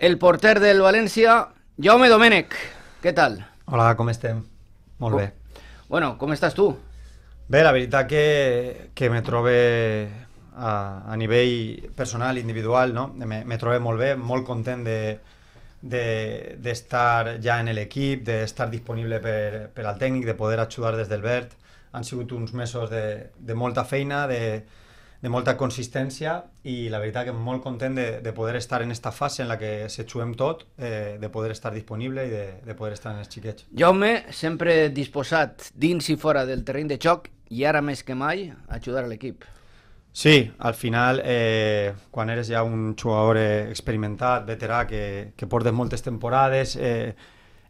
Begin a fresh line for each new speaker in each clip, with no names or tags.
El porter del València, Jaume Domènech. Què tal?
Hola, com estem? Molt bé.
Bueno, com estàs tu?
Bé, la veritat que, que me trobe a, a nivell personal, individual, no? me, me trobe molt bé, molt content de d'estar de, ja en l'equip, d'estar disponible per, per al tècnic, de poder ajudar des del verd. Han sigut uns mesos de, de molta feina, de, de molta consistència i la veritat que molt content de, de poder estar en esta fase en la que se juguem tot, eh, de poder estar disponible i de, de poder estar en els xiquets.
Jaume, sempre disposat dins i fora del terreny de xoc i ara més que mai a ajudar l'equip.
Sí, al final, eh, quan eres ja un jugador eh, experimentat, veterà, que, que portes moltes temporades, eh,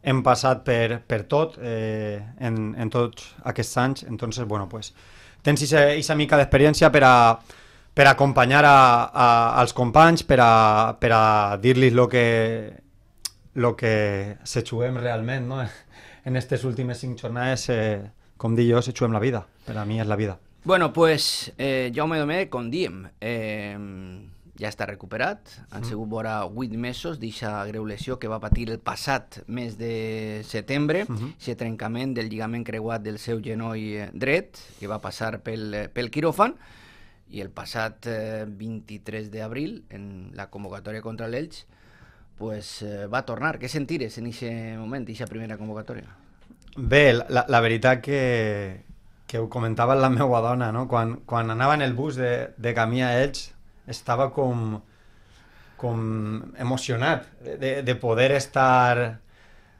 hem passat per, per tot eh, en, en tots aquests anys, entonces, bueno, pues, tens aquesta mica d'experiència per a per acompanyar a, a, als companys, per a, per a dir-los el que, lo que se juguem realment, no? En aquestes últimes cinc jornades, eh, com dic jo, se juguem la vida. Per a mi és la vida.
Bueno, pues eh, Jaume Domé, com diem, eh, ja està recuperat. Han mm. sigut vora 8 mesos d'aquesta greu lesió que va patir el passat mes de setembre, mm -hmm. aquest trencament del lligament creuat del seu genoll dret, que va passar pel, pel quiròfan, i el passat eh, 23 d'abril, en la convocatòria contra l'Elx, pues, eh, va tornar. Què sentires en aquest moment, en aquesta primera convocatòria?
Bé, la, la veritat que, que ho comentava la meva dona, no? quan, quan anava en el bus de, de camí a Elx, estava com, com emocionat de, de poder estar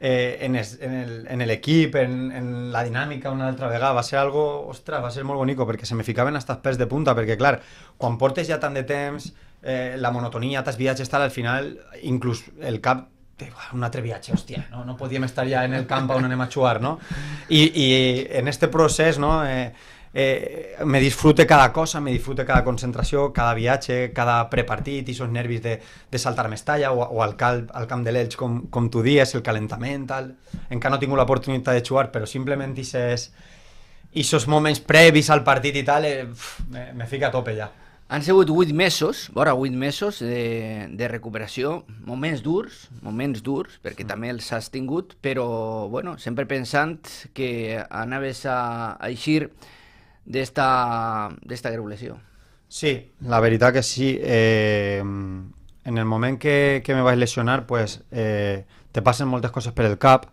eh, en, es, en l'equip, en, en, en la dinàmica una altra vegada. Va ser algo, ostres, va ser molt bonico, perquè se me ficaven hasta els pèls de punta, perquè clar, quan portes ja tant de temps, eh, la monotonia, t'has viatges, tal, al final, inclús el cap un altre viatge, hòstia, no, no podíem estar ja en el camp on anem a no? I, i en este procés, no, eh, eh, me disfrute cada cosa, me disfrute cada concentració, cada viatge, cada prepartit i esos nervis de, de saltar Mestalla o, o al, cal, al camp de l'Elx, com, com tu dies, el calentament, tal. Encara no tingut l'oportunitat de jugar, però simplement aquests esos moments previs al partit i tal, eh, me, me fica a tope ja.
Han sigut 8 mesos, vora 8 mesos de, de recuperació, moments durs, moments durs, perquè també els has tingut, però bueno, sempre pensant que anaves a, a eixir d'esta greu lesió.
Sí, la veritat que sí. Eh, en el moment que, que me vaig lesionar, pues, eh, te passen moltes coses per el cap.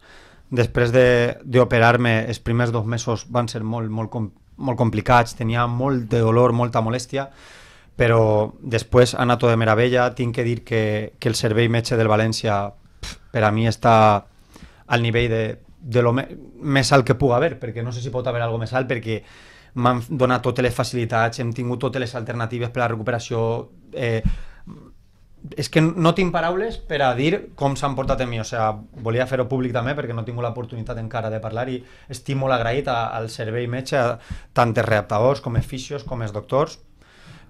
Després d'operar-me, de, els primers dos mesos van ser molt, molt, molt complicats, tenia molt de dolor, molta molèstia, però després ha anat tot de meravella. Tinc que dir que, que el servei metge del València per a mi està al nivell de, de lo me, més alt que pugui haver, perquè no sé si pot haver alguna més alt, perquè m'han donat totes les facilitats, hem tingut totes les alternatives per a la recuperació. Eh, és que no tinc paraules per a dir com s'han portat en mi, o sigui, volia fer-ho públic també perquè no tingut l'oportunitat encara de parlar i estic molt agraït al servei metge, a tant els readaptadors com els fisios, com els doctors.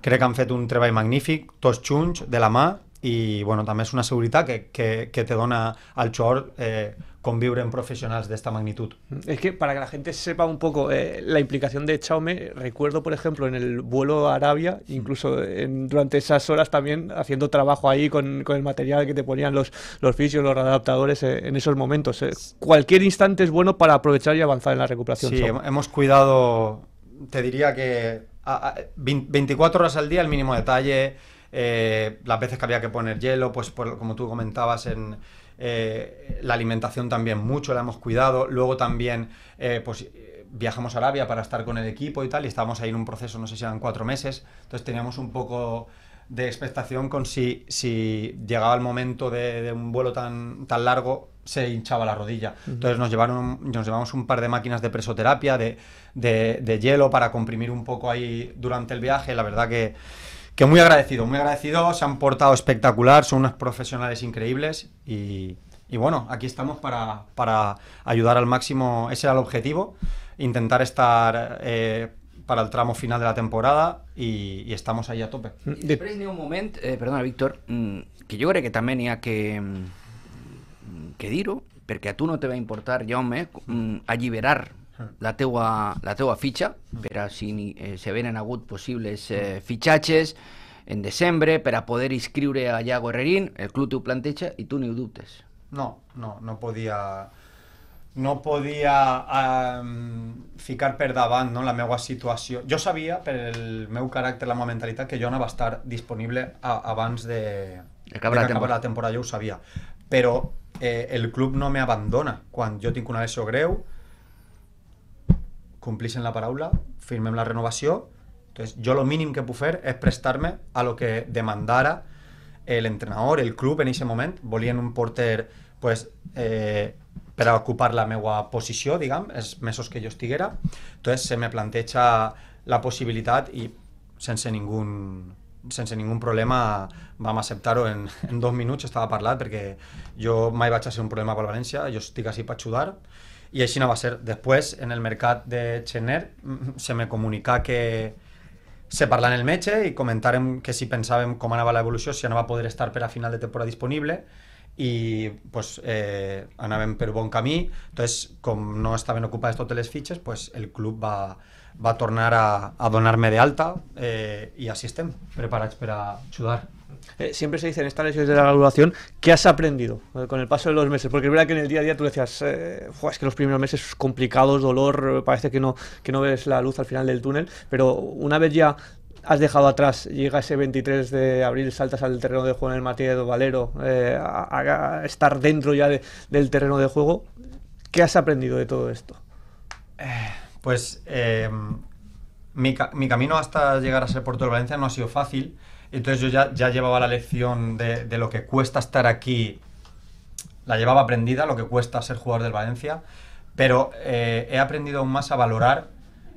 Crec que han fet un treball magnífic, tots junts, de la mà, i bueno, també és una seguretat que, que, que te dona al jugador eh, convivir en profesionales de esta magnitud.
Es que para que la gente sepa un poco eh, la implicación de Chaume, recuerdo, por ejemplo, en el vuelo a Arabia, incluso en, durante esas horas también haciendo trabajo ahí con, con, el material que te ponían los, los fisios, los adaptadores eh, en esos momentos. Eh. Cualquier instante es bueno para aprovechar y avanzar en la recuperación.
Sí, hemos cuidado, te diría que a, a 24 horas al día el mínimo detalle, las veces que había que poner hielo, pues por, como tú comentabas en eh, la alimentación también mucho la hemos cuidado, luego también eh, pues viajamos a Arabia para estar con el equipo y tal, y estábamos ahí en un proceso, no sé si eran cuatro meses, entonces teníamos un poco de expectación con si, si llegaba el momento de, un vuelo tan, tan largo, se hinchaba la rodilla. Entonces nos, llevaron, nos llevamos un par de máquinas de presoterapia, de, de, de hielo para comprimir un poco ahí durante el viaje, la verdad que que muy agradecido, muy agradecido, se han portado espectacular, son unos profesionales increíbles y, y bueno, aquí estamos para, para, ayudar al máximo, ese era el objetivo, intentar estar eh, para el tramo final de la temporada y, y estamos ahí a tope.
Després n'hi ha un moment, eh, perdona Víctor, mm, que jo crec que també n'hi ha que, mm, que dir-ho, perquè a tu no te va importar, Jaume, mm, alliberar la teua, la teua fitxa per a si eh, se venen hagut possibles eh, fitxatges en desembre per a poder inscriure a Iago Herrerín, el club t'ho planteja i tu ni ho dubtes.
No, no, no podia no podia um, ficar per davant no, la meva situació. Jo sabia, per el meu caràcter, la meva mentalitat, que jo anava a estar disponible a, abans de,
Acabar la
de
temporada.
la temporada, jo ho sabia. Però eh, el club no me abandona quan jo tinc una lesió greu, complixen la paraula, firmem la renovació, entonces jo lo mínim que puc fer és prestar-me a lo que demandara l'entrenador, el club en aquest moment, volien un porter pues, eh, per a ocupar la meva posició, diguem, els mesos que jo estiguera, entonces se me planteja la possibilitat i sense ningú sense ningú problema vam acceptar-ho en, en dos minuts, estava parlat perquè jo mai vaig a ser un problema pel València, jo estic així per ajudar i així no va ser. Després, en el mercat de Chener, mm, se me comunicà que se parla en el metge i comentàrem que si pensàvem com anava l'evolució, si anava a poder estar per a final de temporada disponible i pues, eh, anàvem per bon camí. Entonces, com no estaven ocupades totes les fitxes, pues, el club va, va tornar a, a donar-me de alta eh, i així estem, preparats per a ajudar.
Eh, siempre se dice en estas lesiones de la graduación, ¿qué has aprendido eh, con el paso de los meses? Porque es verdad que en el día a día tú decías, eh, "Fua, es que los primeros meses complicados, dolor, eh, parece que no, que no ves la luz al final del túnel, pero una vez ya has dejado atrás, llega ese 23 de abril, saltas al terreno de juego en el Mateo Valero, eh, a, estar dentro ya de- del terreno de juego, ¿qué has aprendido de todo esto?
Pues eh, mi, ca- mi camino hasta llegar a ser portero del Valencia no ha sido fácil. Entonces yo ya, ya llevaba la lección de, de lo que cuesta estar aquí, la llevaba aprendida, lo que cuesta ser jugador del Valencia, pero eh, he aprendido aún más a valorar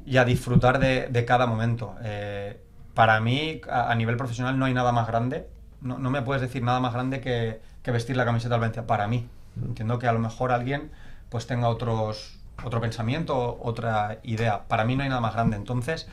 y a disfrutar de, de cada momento. Eh, para mí, a, a nivel profesional, no hay nada más grande, no, no me puedes decir nada más grande que, que vestir la camiseta del Valencia, para mí. Entiendo que a lo mejor alguien pues tenga otros, otro pensamiento, otra idea. Para mí no hay nada más grande. Entonces,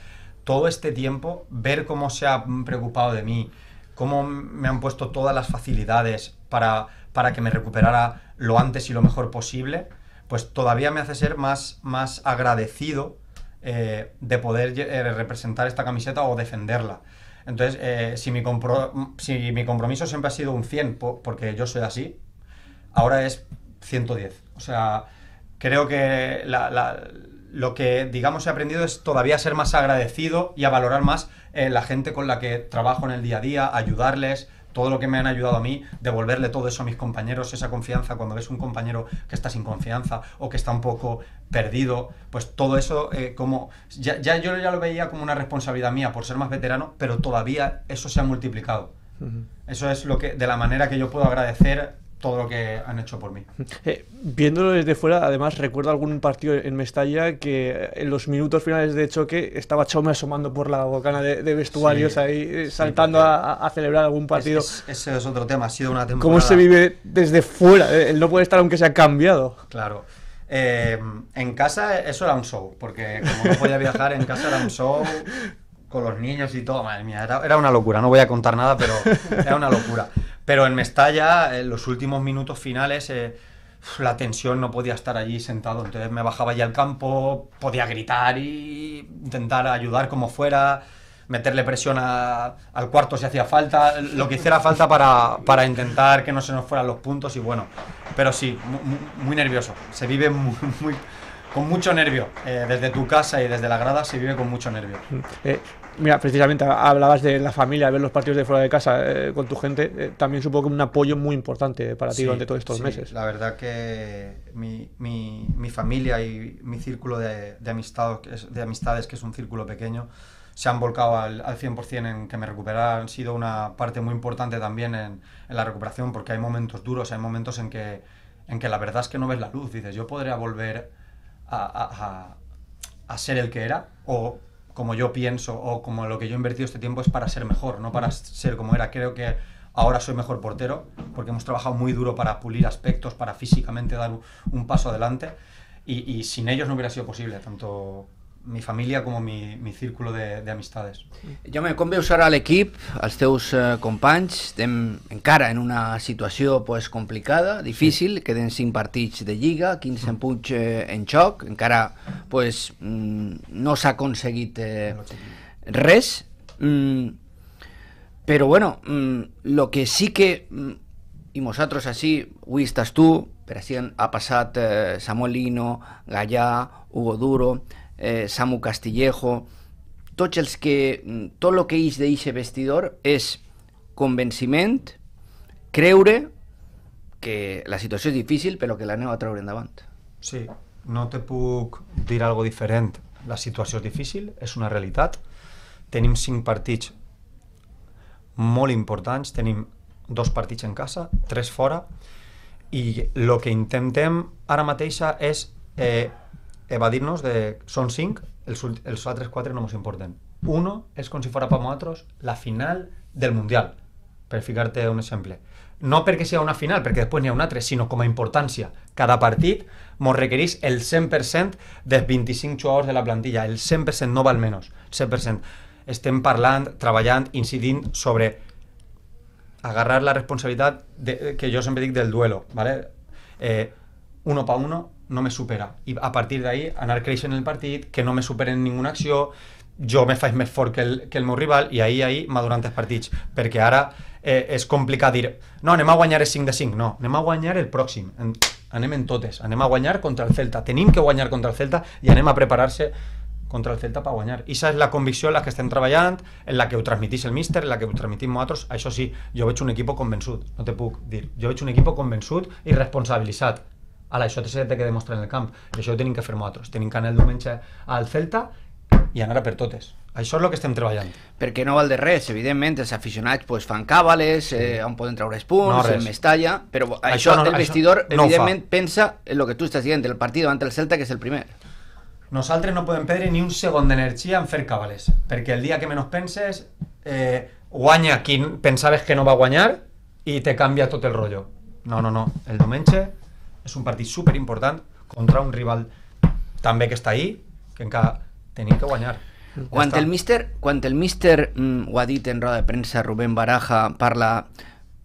todo este tiempo, ver cómo se han preocupado de mí, cómo me han puesto todas las facilidades para, para que me recuperara lo antes y lo mejor posible, pues todavía me hace ser más, más agradecido eh, de poder eh, representar esta camiseta o defenderla. Entonces, eh, si, mi si mi compromiso siempre ha sido un 100, po- porque yo soy así, ahora es 110. O sea, creo que la- lo que, digamos, he aprendido es todavía ser más agradecido y a valorar más eh, la gente con la que trabajo en el día a día, ayudarles, todo lo que me han ayudado a mí, devolverle todo eso a mis compañeros, esa confianza, cuando ves un compañero que está sin confianza o que está un poco perdido, pues todo eso, eh, como, ya, ya yo ya lo veía como una responsabilidad mía por ser más veterano, pero todavía eso se ha multiplicado. Eso es lo que, de la manera que yo puedo agradecer todo lo que han hecho por mí.
Eh, viéndolo desde fuera, además recuerdo algún partido en Mestalla que en los minutos finales de choque estaba Chaume asomando por la bocana de, de vestuarios
Sí,
ahí, eh,
sí,
saltando a, a celebrar algún partido.
Es- es- ese es otro tema, ha sido una temporada...
¿Cómo se vive desde fuera? Eh, El no puede estar aunque se ha cambiado.
Claro. Eh, en casa eso era un show, porque como no podía viajar, en casa era un show con los niños y todo. Madre mía, era, era una locura. No voy a contar nada, pero era una locura. Pero en Mestalla, en los últimos minutos finales, eh, la tensión no podía estar allí sentado. Entonces me bajaba allí al campo, podía gritar y intentar ayudar como fuera, meterle presión a- al cuarto si hacía falta, lo que hiciera falta para, para intentar que no se nos fueran los puntos. Y bueno, pero sí, mu- mu- muy, nervioso. Se vive muy, muy- con mucho nervio. Eh, desde tu casa y desde la grada se vive con mucho nervio.
Eh, mira, precisamente hablabas de la familia, ver los partidos de fuera de casa eh, con tu gente. eh, también supongo que un apoyo muy importante para ti
Sí,
durante todos estos
sí,
meses.
La verdad que mi, mi- mi familia y mi círculo de, de, amistad, de amistades, que es un círculo pequeño, se han volcado al, al 100% en que me recuperara. Han sido una parte muy importante también en, en la recuperación, porque hay momentos duros, hay momentos en que, en que la verdad es que no ves la luz. Dices, yo podría volver a, a- a- a ser el que era, o como yo pienso, o como lo que yo he invertido este tiempo es para ser mejor, no para ser como era. Creo que ahora soy mejor portero, porque hemos trabajado muy duro para pulir aspectos, para físicamente dar un, paso adelante, y, y sin ellos no hubiera sido posible, tanto mi familia como mi, mi círculo de, de amistades.
Jaume, com veus ara l'equip, els teus eh, companys? Estem encara en una situació pues, complicada, difícil, queden 5 partits de Lliga, 15 punts eh, en xoc, encara pues, mm, no s'ha aconseguit eh, res. Mm, Pero bueno, mm, lo que sí que... Mm, i nosaltres així, avui estàs tu, per així ha passat eh, Samuel Lino, Gallà, Hugo Duro, eh, Samu Castillejo, tots els que... mm, Tot el que eix d'eixe vestidor és convenciment, creure que la situació és difícil però que l'aneu a treure endavant.
Sí, no te puc dir algo diferent. La situació és difícil, és una realitat. Tenim cinc partits molt importants, tenim dos partits en casa, tres fora, i el que intentem ara mateixa és eh, evadir-nos de... Són cinc, els, els altres quatre no ens importen. Uno és com si fora per nosaltres la final del Mundial, per ficar-te un exemple. No perquè sigui una final, perquè després n'hi ha un altre, sinó com a importància. Cada partit mos requereix el 100% dels 25 jugadors de la plantilla, el 100%, no val menys, 100%. Estem parlant, treballant, incidint sobre agarrar la responsabilitat de, que jo sempre dic del duelo, ¿vale? Eh, uno pa uno no me supera i a partir d'ahí anar creixent el partit que no me superen ninguna acció jo me faig més fort que el, que el meu rival i ahir ahir madurant els partits perquè ara eh, és complicat dir no, anem a guanyar el 5 de 5, no, anem a guanyar el pròxim en, anem en totes, anem a guanyar contra el Celta tenim que guanyar contra el Celta i anem a preparar-se contra el Celta per guanyar. I és la convicció en la que estem treballant, en la que ho transmitís el míster, en la que ho transmitim nosaltres. Això sí, jo veig un equip convençut, no te puc dir. Jo veig un equip convençut i responsabilitzat. Ala, això té que demostrar en el camp. I això ho tenim que fer nosaltres. Tenim que anar el diumenge al Celta i anar a per totes. Això és el que estem treballant.
Perquè no val de res, evidentment, els aficionats pues, fan càbales, eh, on poden treure els punts,
No,
no,
res.
el Mestalla, però això,
Això no-
el
això
vestidor,
no fa.
evidentment, pensa en el que tu estàs dient, el partit davant el Celta, que és el primer.
Nosaltres no podem perdre ni un segon d'energia en fer cabales, perquè el dia que menys penses eh, guanya qui pensaves que no va guanyar i te canvia tot el rotllo. No, no, no. El diumenge és un partit super important contra un rival també que està ahí, que encara tenim que guanyar.
Quan el míster, quan el míster mm, ho ha dit en roda de premsa, Rubén Baraja parla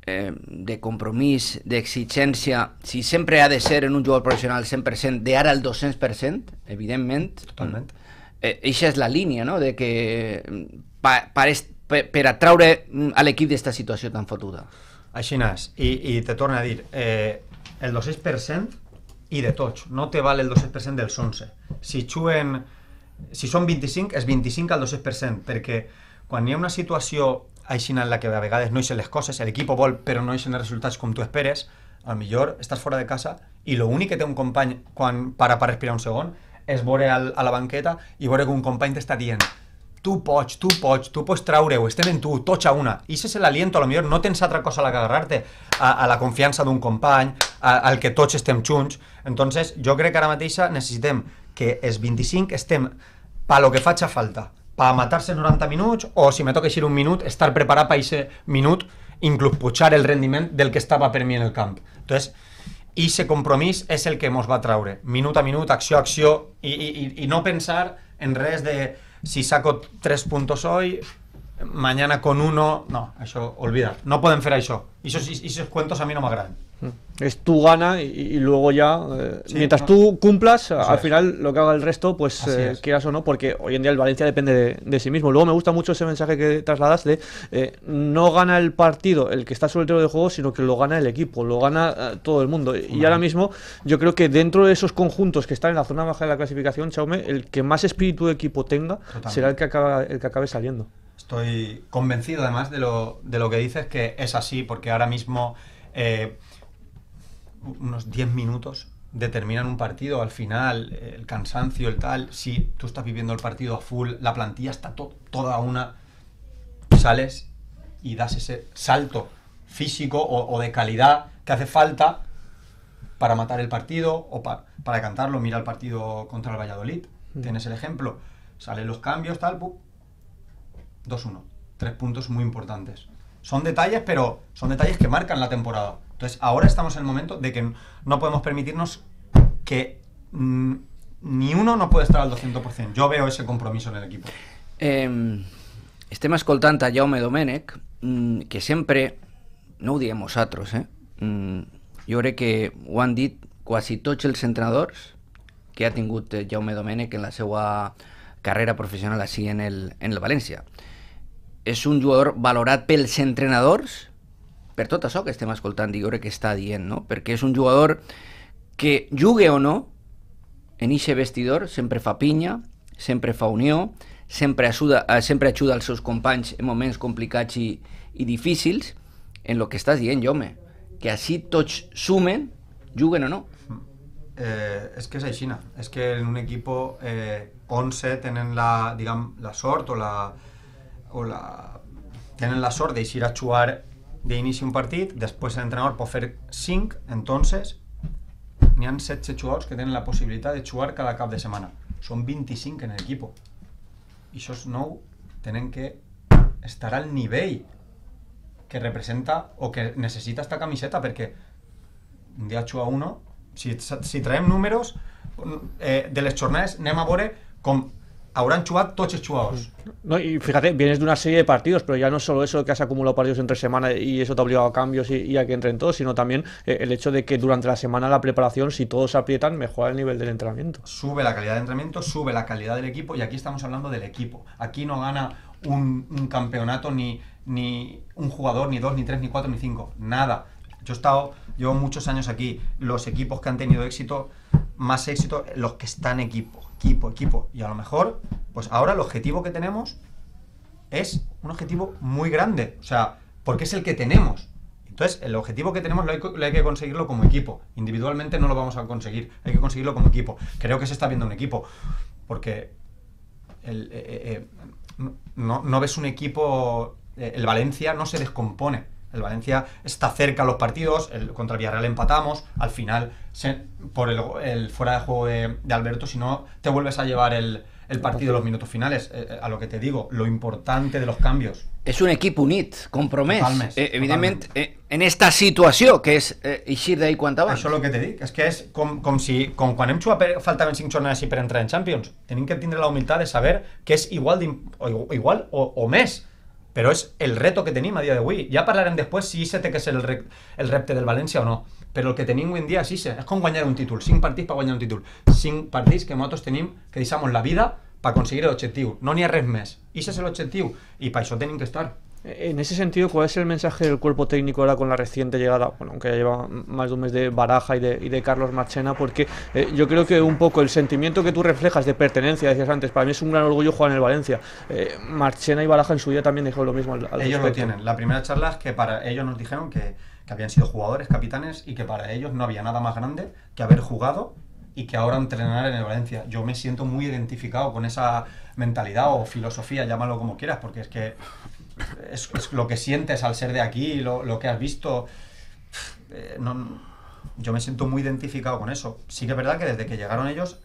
eh, de compromís, d'exigència, si sempre ha de ser en un jugador professional 100%, de ara al 200%, evidentment.
Totalment.
Eh, eixa és la línia, no?, de que mm, pa, per, est, per, per atraure mm, a l'equip d'esta situació tan fotuda.
Així és. I, I te torno a dir, eh, el 200% i de tots. No te val el 200% dels 11. Si juguen... Si són 25, és 25 al 200%, perquè quan hi ha una situació així en la que a vegades no eixen les coses, l'equip vol però no eixen els resultats com tu esperes, al millor estàs fora de casa i l'únic que té un company quan para per respirar un segon és veure a la banqueta i veure que un company t'està dient tu pots, tu pots, tu pots traure-ho, estem en tu, tots a una. I ese és l'aliento, a lo millor no tens altra cosa a la que agarrar-te, a, a la confiança d'un company, a, al que tots estem junts. Entonces, jo crec que ara mateixa necessitem que els 25 estem pa lo que faci falta, pa matar-se 90 minuts, o si me toca eixir un minut, estar preparat per aquest minut, inclús pujar el rendiment del que estava per mi en el camp. Entonces, i ese compromís és el que ens va traure, minut a minut, acció a acció, i, i- i no pensar en res de si saco tres puntos hoy, mañana con uno... No, això, olvida. No podem fer això. I esos, i esos cuentos a mi no m'agraden.
Es tú gana y, y luego ya, eh,
Sí,
mientras
no.
tú cumplas, al
es.
final lo que haga el resto, pues eh, quieras o no, porque hoy en día el Valencia depende de, de sí mismo. Luego me gusta mucho ese mensaje que trasladas de eh, no gana el partido el que está sobre el terreno de juego, sino que lo gana el equipo, lo gana todo el mundo. Y ahora mismo yo creo que dentro de esos conjuntos que están en la zona baja de la clasificación, Chaume, el que más espíritu de equipo tenga
Totalmente.
será el que, acaba, el que acabe saliendo.
Estoy convencido además de lo, de lo que dices, que es así, porque ahora mismo eh, unos 10 minutos determinan un partido, al final, eh, el cansancio, el tal, si tú estás viviendo el partido a full, la plantilla está to- toda una, sales y das ese salto físico o, o de calidad que hace falta para matar el partido o pa- para cantarlo. Mira el partido contra el Valladolid, tienes el ejemplo, salen los cambios, tal, pu- 2-1. Tres puntos muy importantes. Son detalles, pero son detalles que marcan la temporada. Entonces, ahora estamos en el momento de que no podemos permitirnos que mm, ni uno no puede estar al 200%. Yo veo ese compromiso en el equipo.
Eh, estem escoltant a Jaume Domènech, mm, que sempre, no ho diem nosaltres, eh? Mm, jo crec que ho han dit quasi tots els entrenadors que ha tingut eh, Jaume Domènech en la seva carrera professional així en el, en el València. és un jugador valorat pels entrenadors per tot això que estem escoltant i crec que està dient, no? Perquè és un jugador que jugue o no, en eixe vestidor sempre fa pinya, sempre fa unió, sempre ajuda, eh, sempre ajuda els seus companys en moments complicats i, i difícils, en lo que estàs dient, Jaume, que així tots sumen, juguen o no.
Eh, és que és així, és que en un equip eh, 11 tenen la, diguem, la sort o la, o la, tenen la sort d'eixir a jugar d'inici un partit, després l'entrenador pot fer 5, entonces n'hi ha 16 jugadors que tenen la possibilitat de jugar cada cap de setmana. Són 25 en l'equip. I això nou tenen que estar al nivell que representa o que necessita esta camiseta perquè un dia juga uno si, si traiem números eh, de les jornades anem a veure com los jugadores.
No, y fíjate, vienes de una serie de partidos, pero ya no solo eso que has acumulado partidos entre semana y eso te ha obligado a cambios y, a que entren todos, sino también eh, el hecho de que durante la semana la preparación, si todos se aprietan, mejora el nivel del entrenamiento.
Sube la calidad de entrenamiento, sube la calidad del equipo y aquí estamos hablando del equipo. Aquí no gana un, campeonato ni, ni un jugador, ni dos, ni tres, ni cuatro, ni cinco. Nada. Yo he estado, llevo muchos años aquí. Los equipos que han tenido éxito, más éxito, los que están equipo equipo, equipo. Y a lo mejor, pues ahora el objetivo que tenemos es un objetivo muy grande. O sea, porque es el que tenemos. Entonces, el objetivo que tenemos lo hay, que conseguirlo como equipo. Individualmente no lo vamos a conseguir. Hay que conseguirlo como equipo. Creo que se está viendo un equipo. Porque el, eh, eh, no, no, ves un equipo. Eh, el Valencia no se descompone. El Valencia está cerca a los partidos, el, contra el Villarreal empatamos, al final, por el, fuera de juego de, Alberto, si no, te vuelves a llevar el, partido de los minutos finales. Eh, eh, a lo que te digo, lo importante de los cambios.
Es un equipo unit, compromès. Eh, evidentemente, en esta situación, que es eh, de ahí cuánto
Eso es lo que te digo, es que es como si com quan hem jugat faltaven 5 jornades i per entrar en Champions. Tenim que tener la humildad de saber que es igual o, igual o, o més però és el reto que tenim a dia d'avui. Ja parlarem després si té que ser el, re el repte del València o no, però el que tenim avui en dia és això, és com guanyar un títol, 5 partits per guanyar un títol, 5 partits que nosaltres tenim que deixamos la vida per aconseguir l'objectiu, no n'hi ha res més. I és l'objectiu, i per això tenim que estar.
En ese sentido, ¿cuál es el mensaje del cuerpo técnico ahora con la reciente llegada, bueno, aunque ya lleva más de un mes de Baraja y de, y de Carlos Marchena? Porque eh, yo creo que un poco el sentimiento que tú reflejas de pertenencia, decías antes, para mí es un gran orgullo jugar en el Valencia. Eh, Marchena y Baraja en su día también dijeron lo mismo.
Al, ellos lo tienen. La primera charla es que para ellos nos dijeron que, que habían sido jugadores, capitanes y que para ellos no había nada más grande que haber jugado y que ahora entrenar en el Valencia. Yo me siento muy identificado con esa mentalidad o filosofía, llámalo como quieras, porque es que es, lo que sientes al ser de aquí, lo, que has visto. Eh, yo me siento muy identificado con eso. Sí que es verdad que desde que llegaron ellos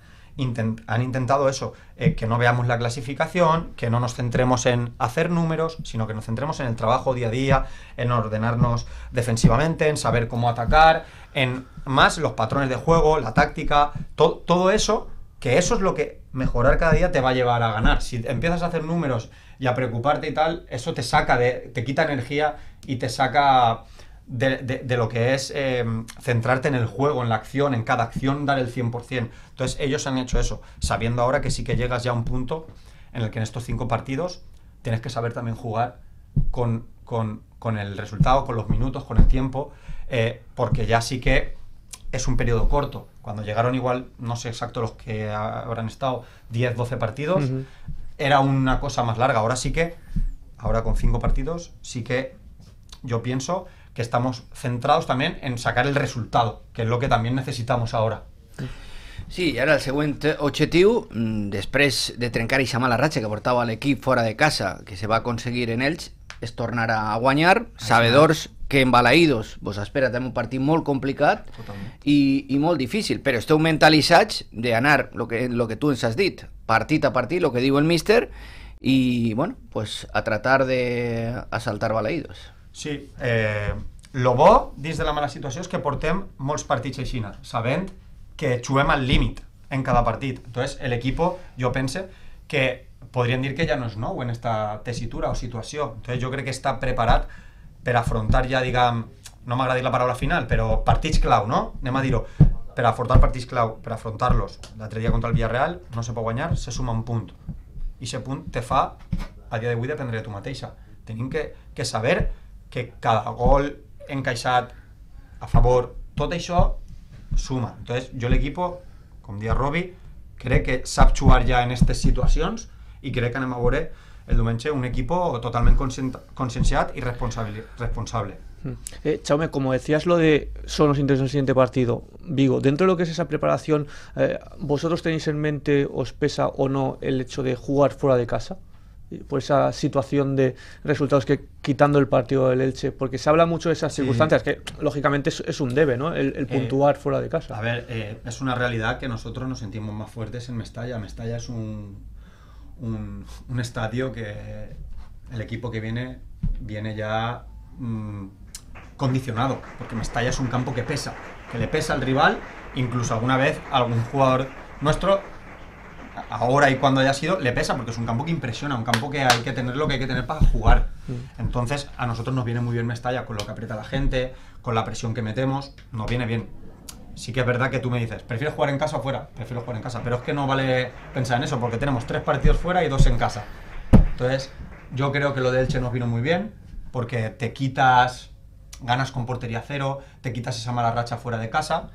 han intentado eso, eh, que no veamos la clasificación, que no nos centremos en hacer números, sino que nos centremos en el trabajo día a día, en ordenarnos defensivamente, en saber cómo atacar, en más los patrones de juego, la táctica, todo eso, que eso es lo que mejorar cada día te va a llevar a ganar. Si empiezas a hacer números y a preocuparte y tal, eso te saca de, te quita energía y te saca de, lo que es em, centrarte en el juego, en la acción, en cada acción dar el 100%. Entonces ellos han hecho eso, sabiendo ahora que sí que llegas ya a un punto en el que en estos cinco partidos tienes que saber también jugar con, el resultado, con los minutos, con el tiempo, eh, porque ya sí que es un periodo corto. Cuando llegaron igual, no sé exacto los que habrán estado, 10, 12 partidos, era una cosa más larga. Ahora sí que, ahora con cinco partidos, sí que yo pienso que estamos centrados también en sacar el resultado, que es lo que también necesitamos ahora.
Sí, i ara el següent objectiu, mm, després de trencar aquesta mala ratxa que portava l'equip fora de casa, que se va aconseguir en ells, és tornar a guanyar, sabedors que en Balaïdos vos espera també un partit molt complicat i, i molt difícil, però esteu mentalitzats d'anar, lo que, lo que tu ens has dit, partit a partit, el que diu el míster, i, bueno, pues a tratar de assaltar Balaïdos.
Sí, eh, lo bo dins de la mala situació és que portem molts partits així, sabent que juguem al límit en cada partit. Entonces, el equipo, jo pense que podríem dir que ja no és nou en esta tesitura o situació. Entonces, jo crec que està preparat per afrontar ja, diguem, no m'agrada dir la paraula final, però partits clau, no? Anem a dir-ho. Per afrontar partits clau, per afrontar-los. L'altre dia contra el Villarreal no se pot guanyar, se suma un punt. I aquest punt te fa, a dia d'avui, dependre de tu mateixa. Tenim que, que saber que cada gol encaixat a favor, tot això suma. Entonces, jo l'equipo, com dia Robi, crec que sap jugar ja en aquestes situacions i crec que anem a veure el diumenge un equipo totalment conscienciat y responsable. responsable.
Mm. Eh, Chaume, como decías lo de son los intereses del siguiente partido, Vigo, dentro de lo que es esa preparación, eh, ¿vosotros tenéis en mente, os pesa o no el hecho de jugar fuera de casa? Por esa situación de resultados que quitando el partido del Elche, porque se habla mucho de esas circunstancias, que lógicamente es, un debe, ¿no? El, eh, puntuar fuera de casa.
A ver, eh, es una realidad que nosotros nos sentimos más fuertes en Mestalla. Mestalla es un, un, estadio que el equipo que viene viene ya mm, condicionado, porque Mestalla es un campo que pesa, que le pesa al rival, incluso alguna vez algún jugador nuestro ahora y cuando haya sido, le pesa porque es un campo que impresiona, un campo que hay que tener lo que hay que tener para jugar. Mm. Entonces, a nosotros nos viene muy bien Mestalla con lo que aprieta la gente, con la presión que metemos, nos viene bien. Sí que es verdad que tú me dices, ¿prefieres jugar en casa o fuera? Prefiero jugar en casa, pero es que no vale pensar en eso porque tenemos tres partidos fuera y dos en casa. Entonces, yo creo que lo de Elche nos vino muy bien porque te quitas ganas con portería cero, te quitas esa mala racha fuera de casa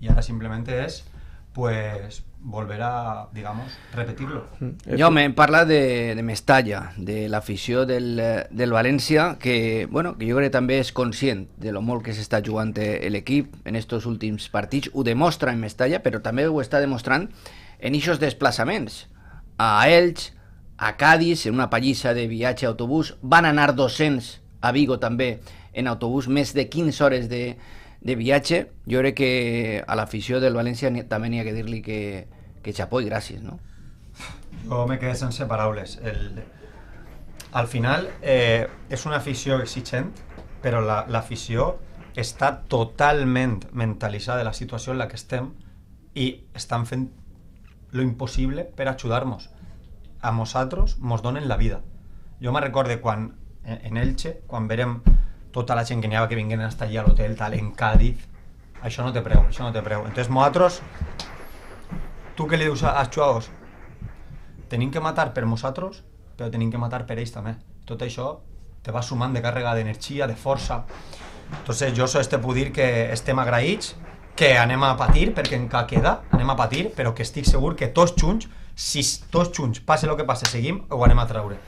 y ahora simplemente es pues volver a, digamos, repetirlo.
Jo me parla de, de Mestalla, de l'afició del, del València, que, bueno, que jo crec que també és conscient de lo molt que s'està jugant l'equip en estos últims partits. Ho demostra en Mestalla, però també ho està demostrant en aquests desplaçaments. A Elx, a Cádiz, en una pallissa de viatge a autobús, van anar 200 a Vigo també en autobús, més de 15 hores de, de viatge, jo crec que a l'afició del València també n'hi ha que dir-li que, que xapó i gràcies, no?
Jo me quedé sense paraules. El... Al final eh, és una afició exigent, però l'afició la, està totalment mentalitzada de la situació en la que estem i estan fent lo impossible per ajudar-nos. A nosaltres mos donen la vida. Jo me recorde quan en Elche, quan verem tota la gent que havia que vinguin a estar allà a l'hotel, tal, en Cádiz, això no té preu, això no té preu. Entonces, nosaltres, tu què li dius als jugadors? Tenim que matar per nosaltres, però tenim que matar per ells també. Tot això te va sumant de càrrega d'energia, de força. Entonces, jo sols te puc que estem agraïts, que anem a patir, perquè encara queda, anem a patir, però que estic segur que tots junts, si tots junts, passe el que passe, seguim, ho anem a treure.